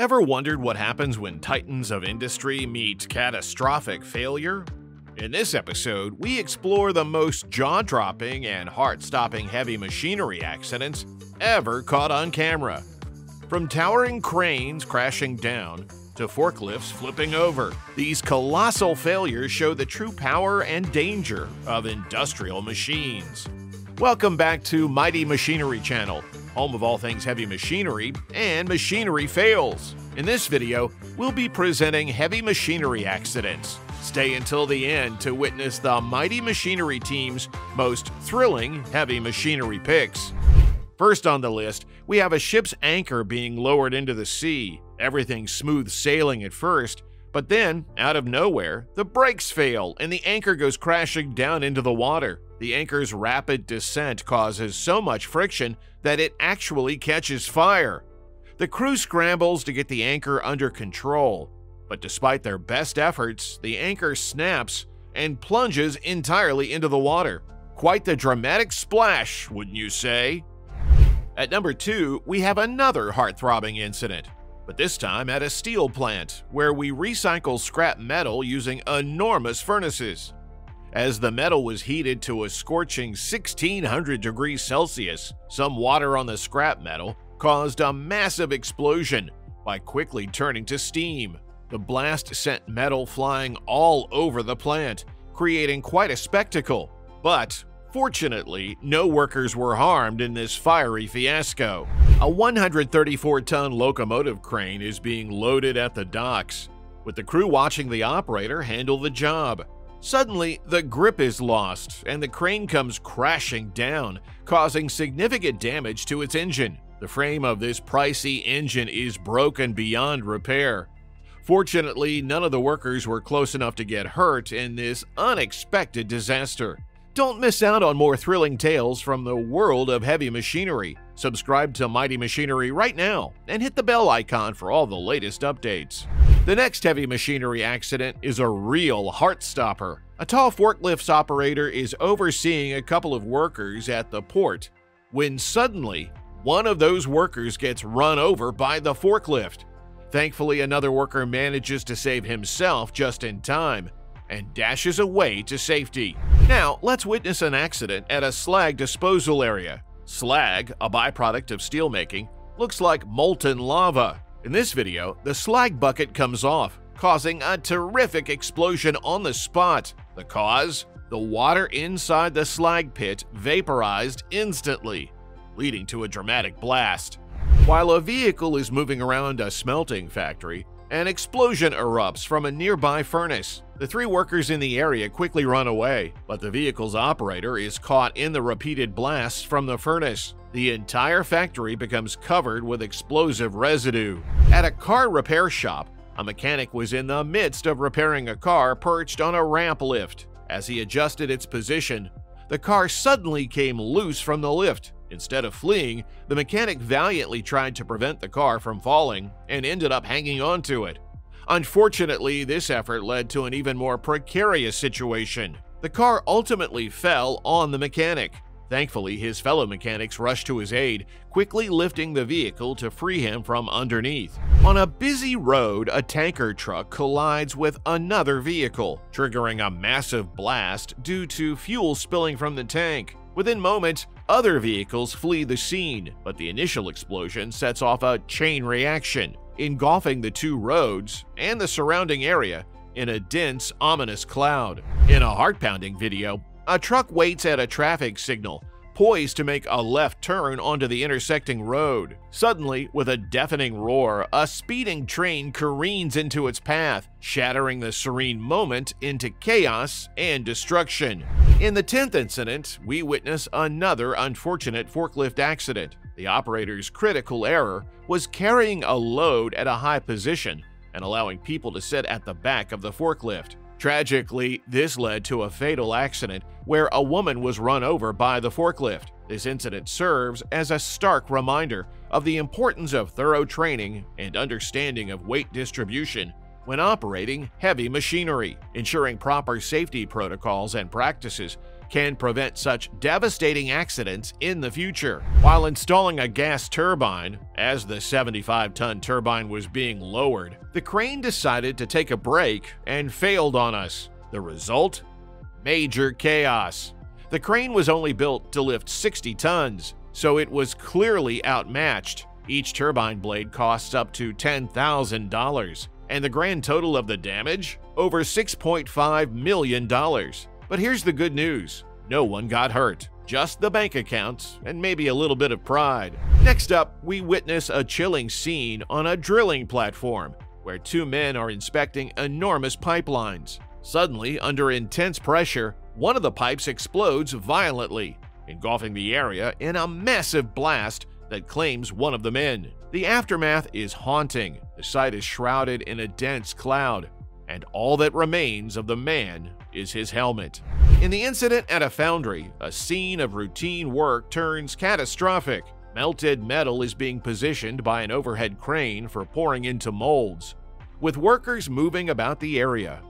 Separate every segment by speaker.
Speaker 1: Ever wondered what happens when titans of industry meet catastrophic failure? In this episode, we explore the most jaw dropping and heart stopping heavy machinery accidents ever caught on camera. From towering cranes crashing down to forklifts flipping over, these colossal failures show the true power and danger of industrial machines. Welcome back to Mighty Machinery Channel home of all things heavy machinery, and machinery fails. In this video, we'll be presenting heavy machinery accidents. Stay until the end to witness the Mighty Machinery team's most thrilling heavy machinery picks. First on the list, we have a ship's anchor being lowered into the sea. Everything's smooth sailing at first, but then, out of nowhere, the brakes fail and the anchor goes crashing down into the water. The anchor's rapid descent causes so much friction that it actually catches fire. The crew scrambles to get the anchor under control, but despite their best efforts, the anchor snaps and plunges entirely into the water. Quite the dramatic splash, wouldn't you say? At number 2, we have another heart-throbbing incident but this time at a steel plant, where we recycle scrap metal using enormous furnaces. As the metal was heated to a scorching 1600 degrees Celsius, some water on the scrap metal caused a massive explosion by quickly turning to steam. The blast sent metal flying all over the plant, creating quite a spectacle. But Fortunately, no workers were harmed in this fiery fiasco. A 134-ton locomotive crane is being loaded at the docks, with the crew watching the operator handle the job. Suddenly, the grip is lost and the crane comes crashing down, causing significant damage to its engine. The frame of this pricey engine is broken beyond repair. Fortunately, none of the workers were close enough to get hurt in this unexpected disaster. Don't miss out on more thrilling tales from the world of heavy machinery. Subscribe to Mighty Machinery right now and hit the bell icon for all the latest updates. The next heavy machinery accident is a real heart stopper. A tall forklifts operator is overseeing a couple of workers at the port when suddenly one of those workers gets run over by the forklift. Thankfully, another worker manages to save himself just in time and dashes away to safety. Now, let's witness an accident at a slag disposal area. Slag, a byproduct of steelmaking, looks like molten lava. In this video, the slag bucket comes off, causing a terrific explosion on the spot. The cause? The water inside the slag pit vaporized instantly, leading to a dramatic blast. While a vehicle is moving around a smelting factory, an explosion erupts from a nearby furnace. The three workers in the area quickly run away, but the vehicle's operator is caught in the repeated blasts from the furnace. The entire factory becomes covered with explosive residue. At a car repair shop, a mechanic was in the midst of repairing a car perched on a ramp lift. As he adjusted its position, the car suddenly came loose from the lift. Instead of fleeing, the mechanic valiantly tried to prevent the car from falling and ended up hanging onto it. Unfortunately, this effort led to an even more precarious situation. The car ultimately fell on the mechanic. Thankfully, his fellow mechanics rushed to his aid, quickly lifting the vehicle to free him from underneath. On a busy road, a tanker truck collides with another vehicle, triggering a massive blast due to fuel spilling from the tank. Within moments, other vehicles flee the scene, but the initial explosion sets off a chain reaction, engulfing the two roads and the surrounding area in a dense, ominous cloud. In a heart-pounding video, a truck waits at a traffic signal, poised to make a left turn onto the intersecting road. Suddenly, with a deafening roar, a speeding train careens into its path, shattering the serene moment into chaos and destruction. In the 10th incident, we witness another unfortunate forklift accident. The operator's critical error was carrying a load at a high position and allowing people to sit at the back of the forklift. Tragically, this led to a fatal accident where a woman was run over by the forklift. This incident serves as a stark reminder of the importance of thorough training and understanding of weight distribution when operating heavy machinery. Ensuring proper safety protocols and practices can prevent such devastating accidents in the future. While installing a gas turbine, as the 75-ton turbine was being lowered, the crane decided to take a break and failed on us. The result? Major chaos. The crane was only built to lift 60 tons, so it was clearly outmatched. Each turbine blade costs up to $10,000, and the grand total of the damage? Over $6.5 million. But here's the good news no one got hurt, just the bank accounts and maybe a little bit of pride. Next up, we witness a chilling scene on a drilling platform where two men are inspecting enormous pipelines. Suddenly, under intense pressure, one of the pipes explodes violently, engulfing the area in a massive blast that claims one of the men. The aftermath is haunting. The site is shrouded in a dense cloud, and all that remains of the man is his helmet. In the incident at a foundry, a scene of routine work turns catastrophic. Melted metal is being positioned by an overhead crane for pouring into molds, with workers moving about the area.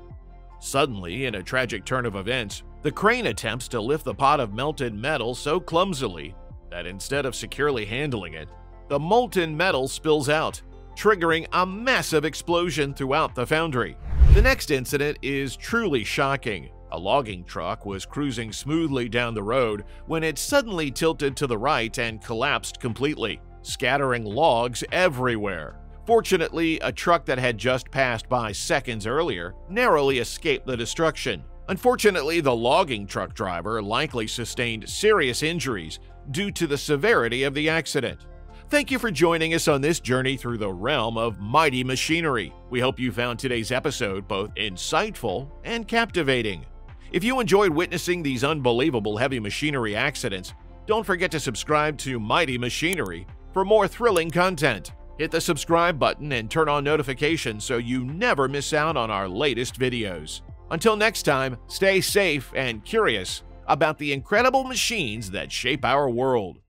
Speaker 1: Suddenly, in a tragic turn of events, the crane attempts to lift the pot of melted metal so clumsily that instead of securely handling it, the molten metal spills out, triggering a massive explosion throughout the foundry. The next incident is truly shocking. A logging truck was cruising smoothly down the road when it suddenly tilted to the right and collapsed completely, scattering logs everywhere. Fortunately, a truck that had just passed by seconds earlier narrowly escaped the destruction. Unfortunately, the logging truck driver likely sustained serious injuries due to the severity of the accident. Thank you for joining us on this journey through the realm of mighty machinery. We hope you found today's episode both insightful and captivating. If you enjoyed witnessing these unbelievable heavy machinery accidents, don't forget to subscribe to Mighty Machinery for more thrilling content. Hit the subscribe button and turn on notifications so you never miss out on our latest videos. Until next time, stay safe and curious about the incredible machines that shape our world.